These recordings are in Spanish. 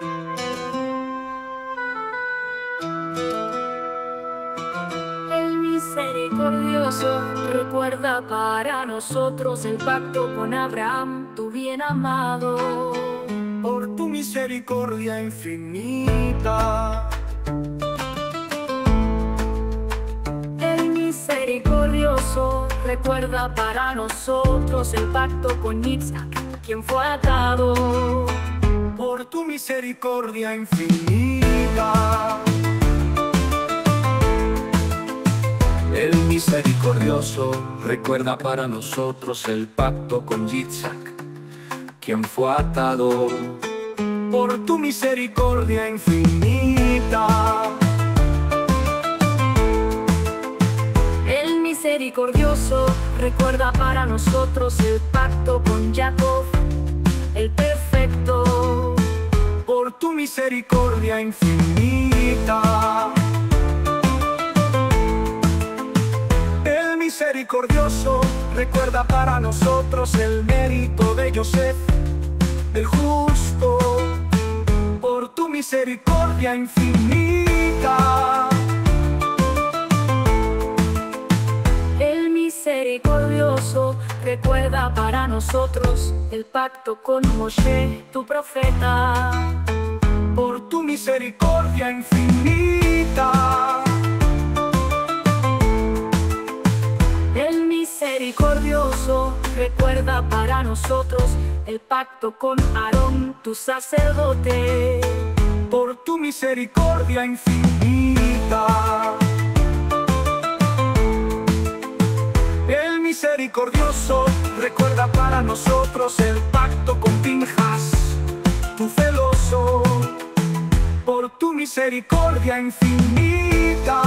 El misericordioso recuerda para nosotros el pacto con Abraham, tu bien amado. por tu misericordia infinita. El misericordioso recuerda para nosotros el pacto con Isaac, quien fue atado. Por tu misericordia infinita. El misericordioso recuerda para nosotros el pacto con Yitzhak, quien fue atado. Por tu misericordia infinita. El misericordioso recuerda para nosotros el pacto con Jacob, misericordia infinita. El misericordioso recuerda para nosotros el mérito de Joseph, el justo, por tu misericordia infinita. El misericordioso recuerda para nosotros el pacto con Moshe, tu profeta. Misericordia infinita. El misericordioso recuerda para nosotros el pacto con Aarón, tu sacerdote. Por tu misericordia infinita. El misericordioso recuerda para nosotros el pacto con Pinjas, tu celoso, misericordia infinita.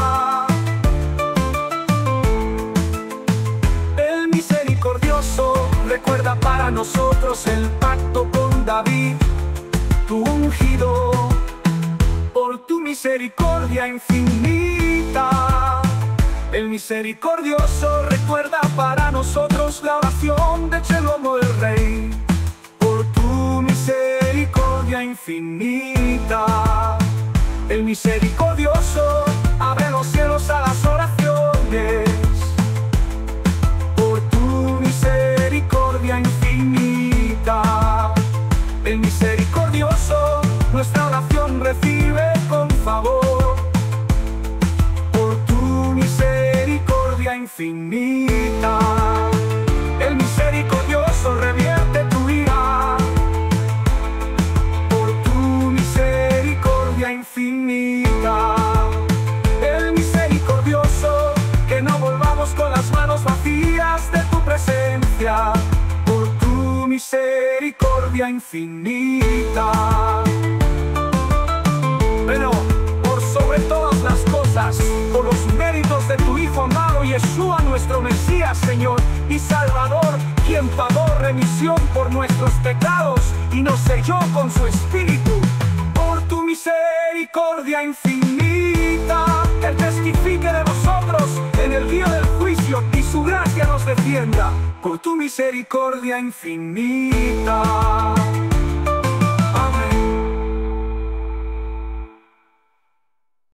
El misericordioso recuerda para nosotros el pacto con David, tu ungido, por tu misericordia infinita. El misericordioso recuerda para nosotros la oración de Chelomo el Rey, por tu misericordia infinita. El misericordioso abre los cielos a las oraciones, por tu misericordia infinita. El misericordioso nuestra oración recibe con favor por tu misericordia infinita. Misericordia infinita. Pero por sobre todas las cosas, por los méritos de tu Hijo amado Yeshua, nuestro Mesías, Señor y Salvador, quien pagó remisión por nuestros pecados y nos selló con su Espíritu. Por tu misericordia infinita, misericordia infinita.